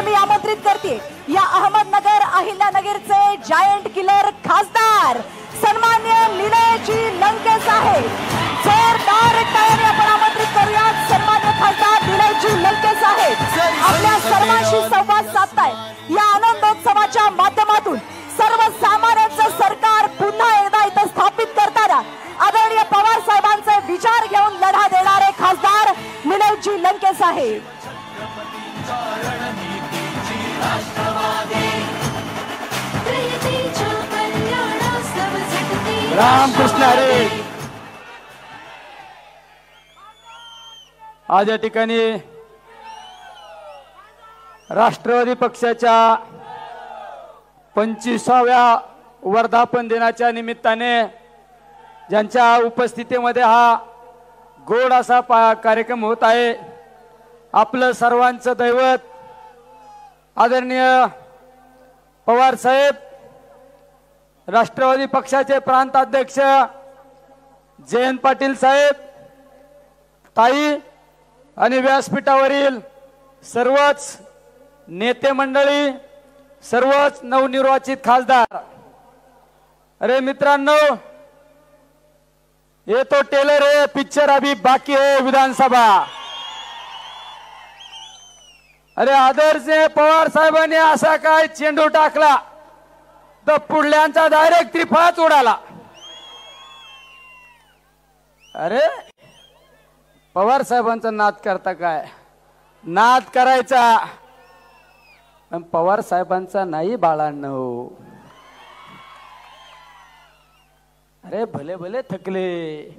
तर मी आमंत्रित करते. या अहमदनगर अहिल्यानगरचे जायंट किलर खासदार सन्मान्य निलयजी लंकेश आहे जोरदार टायर आपण आमंत्रित करूया सन्मान्य खासदार निलयजी लंकेश आहे आपल्या सर्वांशी संवाद साधताय. या आनंदोत्सवाच्या माध्यमातून सर्वसामान्यांचं सरकार पुन्हा एकदा इथं स्थापित करताना आदरणीय पवार साहेबांचे विचार घेऊन लढा देणारे खासदार निलयजी लंकेश आहे रामकृष्ण हरे. आज या ठिकाणी राष्ट्रवादी पक्षाच्या पंचवीसाव्या वर्धापन दिनाच्या निमित्ताने ज्यांच्या उपस्थितीमध्ये हा गोड असा पा कार्यक्रम होत आहे आपलं सर्वांचं दैवत आदरणीय पवार साहेब राष्ट्रवादी पक्षाचे प्रांताध्यक्ष जयंत पाटील साहेब ताई आणि व्यासपीठावरील सर्वच नेते मंडळी सर्वच नवनिर्वाचित खासदार. अरे मित्रांनो ये तो टेलर है पिक्चर अभी बाकी है विधानसभा. अरे आदर्श पवार साहेबांनी असा काय चेंडू टाकला? तर पुढल्यांचा डायरेक्ट त्रिफळाच उडाला. अरे पवार साहेबांचा नाद करता काय? नाद करायचा. पण पवार साहेबांचा नाही बाळांनो. अरे भले भले थकले.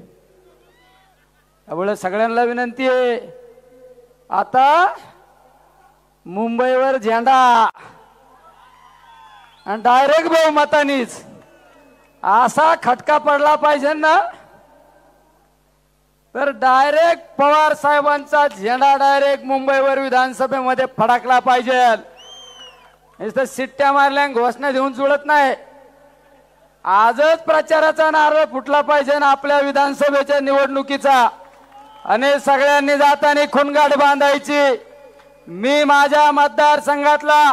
त्यामुळे सगळ्यांना विनंती आहे. आता मुंबईवर झेंडा. आणि डायरेक्ट बहुमतानीच असा खटका पडला पाहिजे ना? तर डायरेक्ट पवार साहेबांचा झेंडा डायरेक्ट मुंबईवर विधानसभेमध्ये फडकला पाहिजे. नुसतं सिट्ट्या मारल्या घोषणा देऊन जुळत नाही. आजच प्रचाराचा नारळ फुटला पाहिजे ना आपल्या विधानसभेच्या निवडणुकीचा. आणि सगळ्यांनी जाताना खुनगाठ बांधायची. मी माझ्या मतदारसंघातला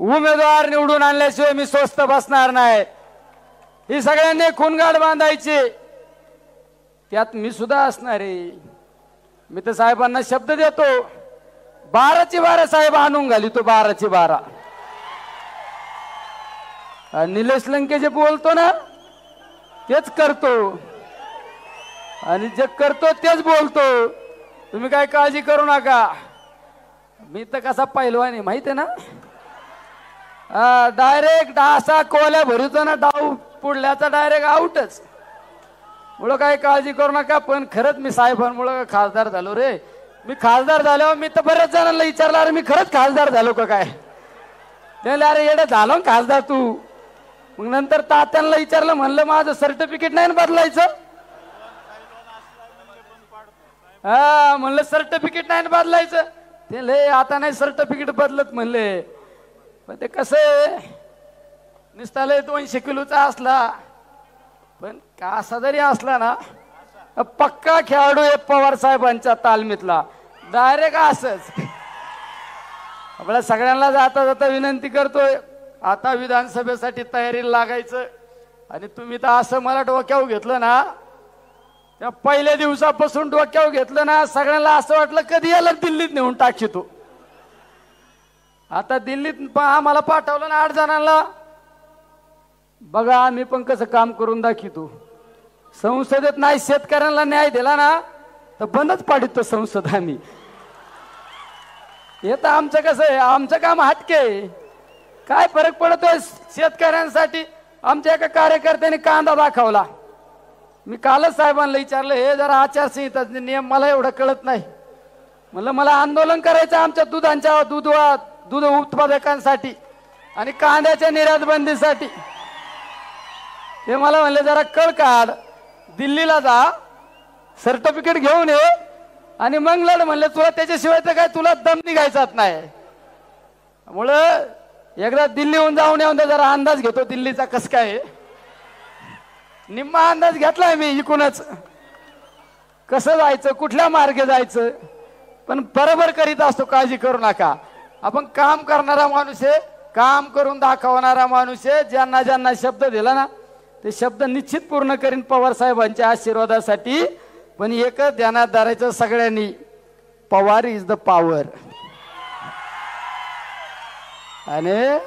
उमेदवार निवडून आणल्याशिवाय मी स्वस्त बसणार नाही. ही सगळ्यांनी खूनगाड बांधायची. त्यात मी सुद्धा असणार आहे. मी तर साहेबांना शब्द देतो. बाराची बारा साहेब आणून घाली तो बाराची बारा. आणि निलेश लंके जे बोलतो ना तेच करतो. आणि जे करतो तेच बोलतो. तुम्ही काय काळजी करू नका. मी तर कसा पैलवान आहे माहिती आहे ना? डायरेक्ट असा कोल्या भरूचा ना डाव पुढल्याचा डायरेक्ट आउटच मुळं काही काळजी करू नका पण खरंच मी साहेबांमुळं खासदार झालो रे. मी खासदार झाल्यावर मी तर बऱ्याच जणांना विचारलं अरे मी खरंच खासदार झालो का काय? त्याला अरे येडं झालो ना खासदार तू. मग नंतर तात्यांना विचारलं म्हणलं माझं सर्टिफिकेट नाही ना बदलायचं? हा म्हणलं सर्टिफिकेट नाही ना बदलायचं. ते लय आता नाही सर्टिफिकेट बदलत म्हणले. पण ते कसं आहे? नुसता लय दोनशे किलोचा असला पण कासा जरी असला ना पक्का खेळाडू आहे पवार साहेबांच्या तालमीतला. डायरेक्ट असच. आपल्या सगळ्यांना जाता जाता विनंती करतोय आता विधानसभेसाठी तयारीला लागायचं. आणि तुम्ही तर असं मला डोक्यावर घेतलं ना त्या पहिल्या दिवसापासून डोक्यावर घेतलं ना सगळ्यांना असं वाटलं कधी याला दिल्लीत नेऊन टाकतो. आता दिल्लीत प- आम्हाला पाठवलं ना आठ जणांना. बघा आम्ही पण कसं काम करून दाखवतो संसदेत नाही शेतकऱ्यांना न्याय दिला ना तर बंदच पाडितो संसद आम्ही. हे तर आमचं कसं आहे आमचं काम हटके आहे. काय फरक पडतोय शेतकऱ्यांसाठी? आमच्या एका कार्यकर्त्याने कांदा दाखवला. मी कालच साहेबांना विचारलं हे जरा आचारसंहिता नियम मला एवढं कळत नाही. म्हणलं मला आंदोलन करायचं आमच्या दुधांच्या दूध दूध उत्पादकांसाठी आणि कांद्याच्या निर्यात बंदीसाठी मला म्हणले जरा कळ काढ दिल्लीला जा सर्टिफिकेट घेऊन ये आणि मग लढ म्हणले तुला त्याच्याशिवाय तर काय तुला दम निघायचाच नाही. त्यामुळं एकदा दिल्लीहून जाऊन येऊन दे जरा अंदाज घेतो दिल्लीचा कस काय निम्मा अंदाज घेतलाय मी इकूनच. कसं जायचं कुठल्या मार्गे जायचं पण बरोबर करीत असतो काळजी करू नका. आपण काम करणारा माणूस आहे काम करून दाखवणारा माणूस आहे ज्यांना ज्यांना शब्द दिला ना ते शब्द निश्चित पूर्ण करीन पवार साहेबांच्या आशीर्वादासाठी. पण एक ध्यानात धरायचं सगळ्यांनी पवार इज द पॉवर आणि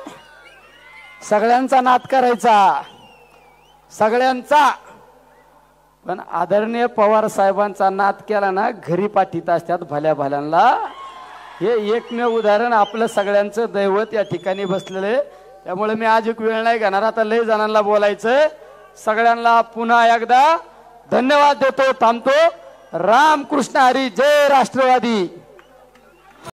सगळ्यांचा नाद करायचा सगळ्यांचा. पण आदरणीय पवार साहेबांचा नाद केला ना घरी पाठीत असतात भल्या भल्यांना. हे एकमेव उदाहरण आपलं सगळ्यांचं दैवत या ठिकाणी बसलेलं त्यामुळे मी आज एक वेळ नाही घेणार. आता लय जणांना बोलायचं. सगळ्यांना पुन्हा एकदा धन्यवाद देतो थांबतो. रामकृष्ण हरी जय राष्ट्रवादी.